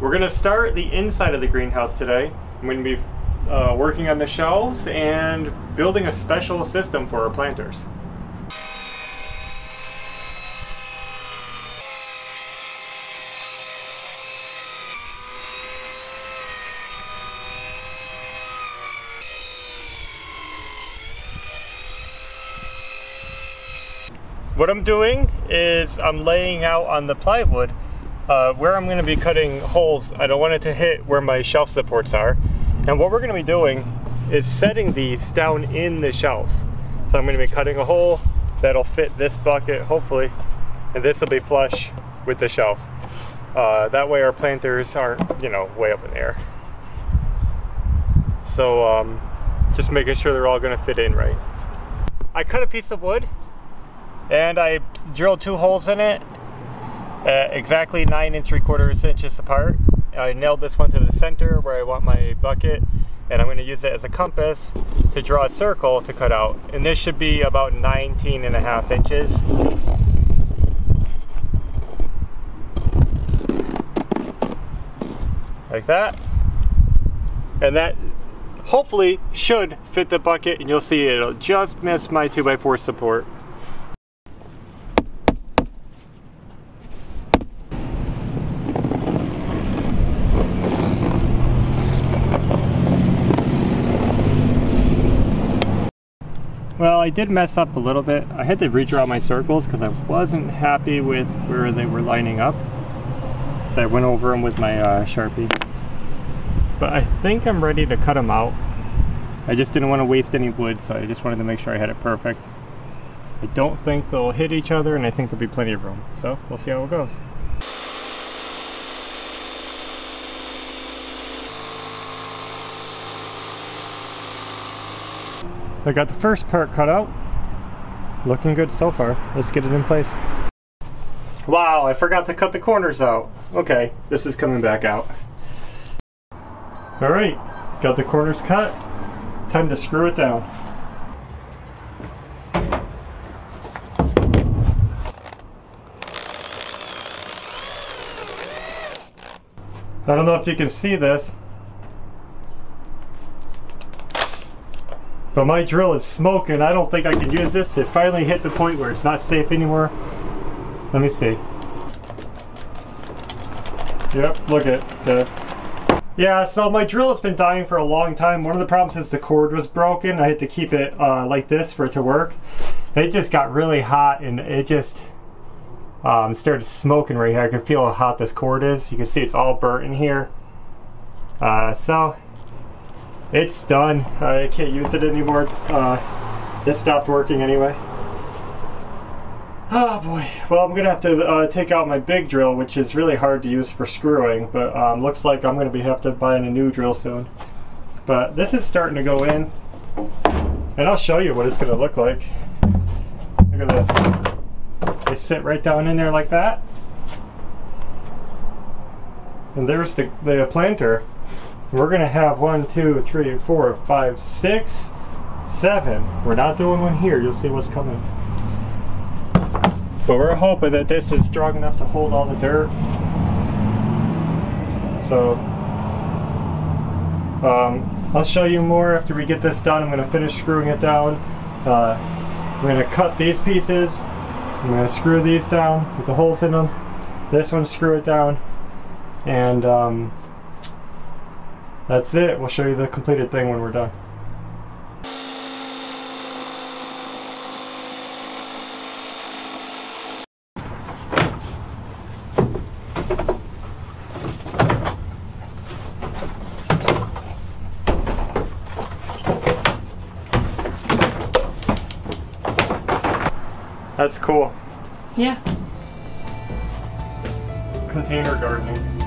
We're gonna start the inside of the greenhouse today. I'm gonna be uh, working on the shelves and building a special system for our planters. What I'm doing is I'm laying out on the plywood uh, where I'm to be cutting holes. I don't want it to hit where my shelf supports are. And what we're to be doing is setting these down in the shelf. So I'm to be cutting a hole that'll fit this bucket, hopefully, and this will be flush with the shelf. Uh, that way our planters aren't, you know, way up in the air. So um, just making sure they're all to fit in right. I cut a piece of wood and I drilled two holes in it Uh, exactly nine and three quarters inches apart. I nailed this one to the center where I want my bucket and I'm going to use it as a compass to draw a circle to cut out. And this should be about 19 and a half inches. Like that. And that hopefully should fit the bucket and you'll see it'll just miss my 2x4 support. Well, I did mess up a little bit. I had to redraw my circles because I wasn't happy with where they were lining up. So I went over them with my uh, Sharpie. But I think I'm ready to cut them out. I just didn't want to waste any wood, so I just wanted to make sure I had it perfect. I don't think they'll hit each other, and I think there'll be plenty of room. So we'll see how it goes. I got the first part cut out. Looking good so far. Let's get it in place. Wow, I forgot to cut the corners out. Okay, this is coming back out. Alright, got the corners cut. Time to screw it down. I don't know if you can see this, But my drill is smoking. I don't think I can use this. It finally hit the point where it's not safe anymore. Let me see. Yep, look at the... Yeah, so my drill has been dying for a long time. One of the problems is the cord was broken. I had to keep it uh, like this for it to work. It just got really hot and it just um, started smoking right here. I can feel how hot this cord is. You can see it's all burnt in here. Uh, so it's done. I can't use it anymore. Uh, it stopped working anyway. Oh boy. Well, I'm gonna have to uh, take out my big drill, which is really hard to use for screwing, but um, looks like I'm gonna be have to buy a new drill soon. But this is starting to go in, and I'll show you what it's gonna look like. Look at this. They sit right down in there like that. And there's the, the planter. We're gonna have one, two, three, four, five, six, seven. We're not doing one here. You'll see what's coming. But we're hoping that this is strong enough to hold all the dirt. So, um, I'll show you more after we get this done. I'm gonna finish screwing it down. Uh, I'm gonna cut these pieces. I'm gonna screw these down with the holes in them. This one, screw it down. And um, that's it. We'll show you the completed thing when we're done. That's cool. Yeah. Container gardening.